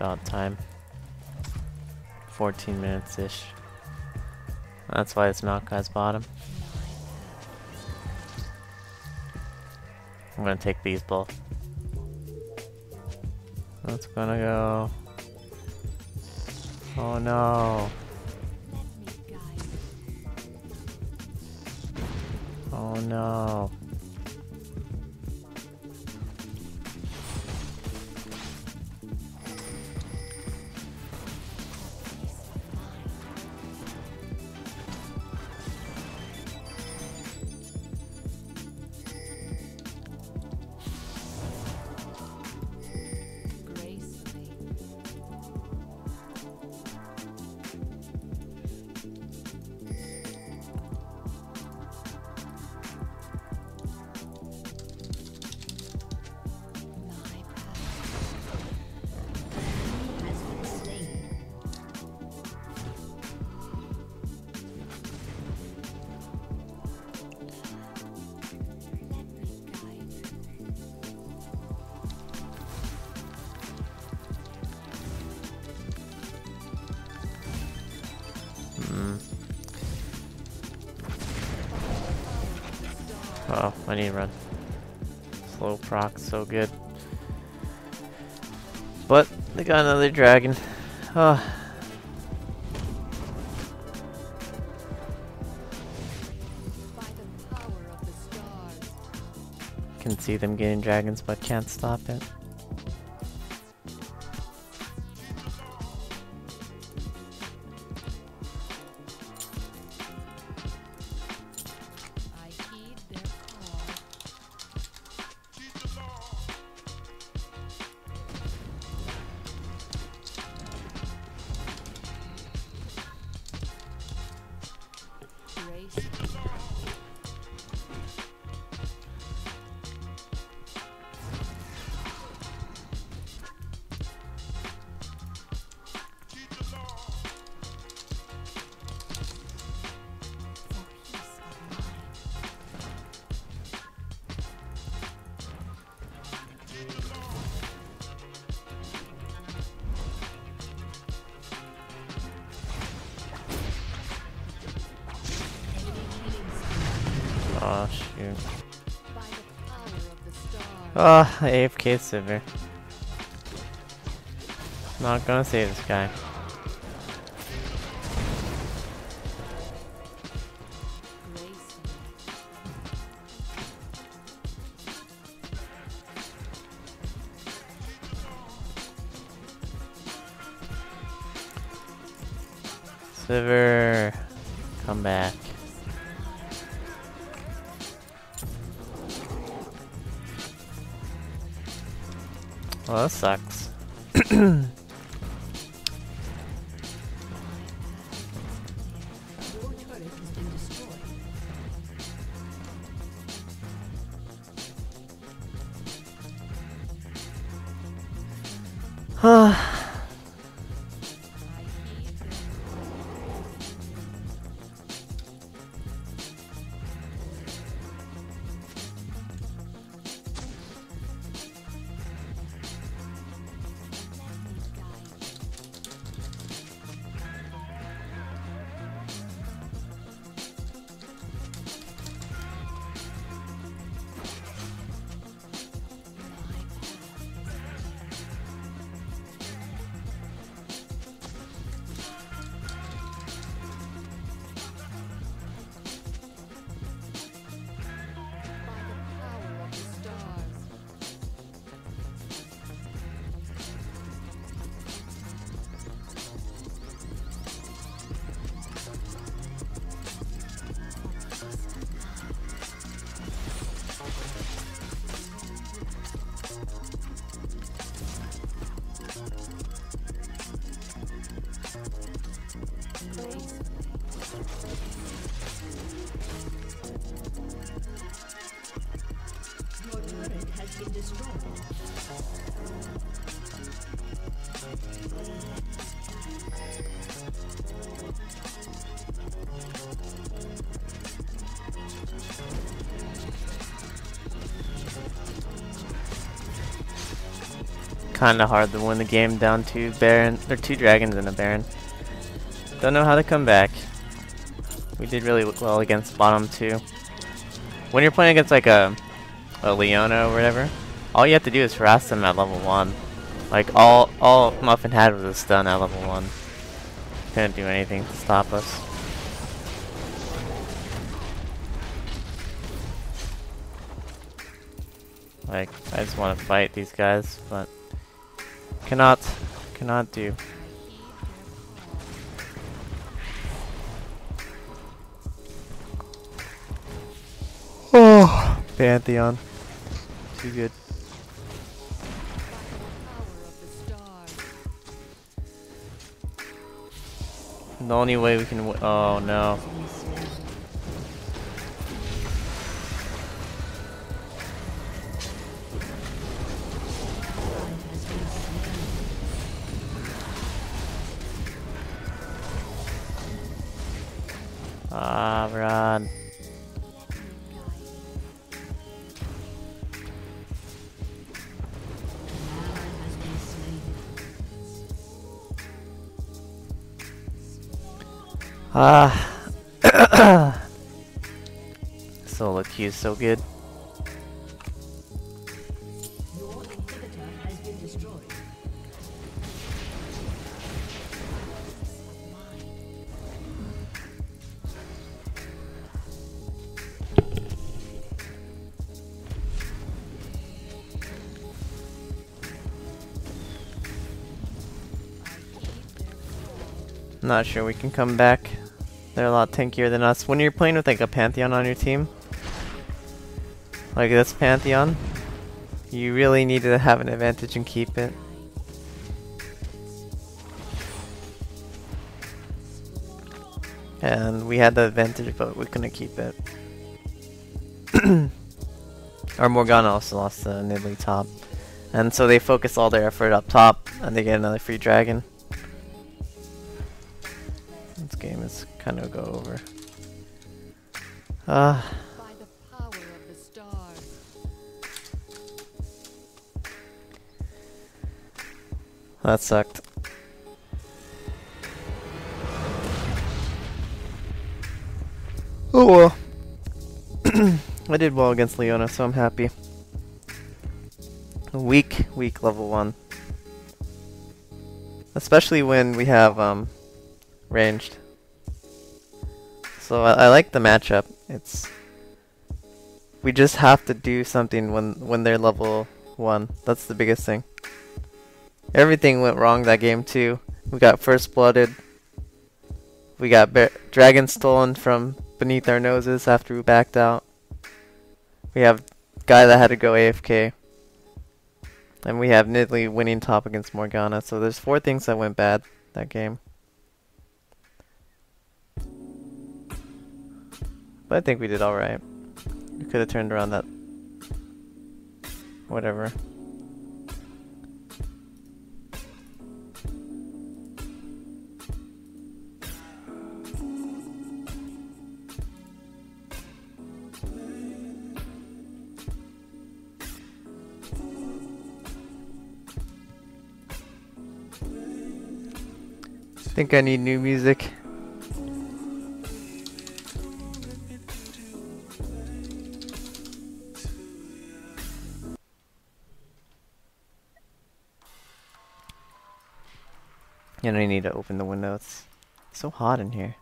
about time. 14 minutes-ish. That's why it's not guy's bottom. I'm gonna take these both. That's gonna go. Oh no. Oh no. Oh, I need to run. Slow proc, so good. But they got another dragon. Stars. Can see them getting dragons, but can't stop it. Grace. Oh shoot. By the ah, power of the. Oh, AFK Sivir. Not gonna save this guy. Sivir, come back. Well, that sucks. kind of hard to win the game down to Baron. Are two dragons and a Baron. Don't know how to come back. We did really well against bottom two. When you're playing against like a, a Leona or whatever, all you have to do is harass them at level one. Like all all Muffin had was a stun at level one. Couldn't do anything to stop us. Like, I just want to fight these guys, but cannot, cannot do. Oh, Pantheon. Too good. The. Only way we can oh no. Ah. Solo Q is so good. Your inhibitor has been destroyed. Not sure we can come back. They're a lot tankier than us. When you're playing with like a Pantheon on your team, like this Pantheon, you really need to have an advantage and keep it. And we had the advantage, but we couldn't keep it. Our Morgana also lost the Nidalee top. And so they focus all their effort up top, and they get another free dragon. By the power of the stars. that sucked. Oh well. I did well against Leona, so I'm happy. Weak, weak level one. Especially when we have um ranged. So I, I like the matchup. It's we just have to do something when when they're level one. That's the biggest thing. Everything went wrong that game too. We got first blooded. We got dragon stolen from beneath our noses after we backed out. We have guy that had to go AFK. And we have Nidalee winning top against Morgana. So there's four things that went bad that game. But I think we did alright. We could have turned around that. Whatever. I Think I need new music. I need to open the window. It's so hot in here.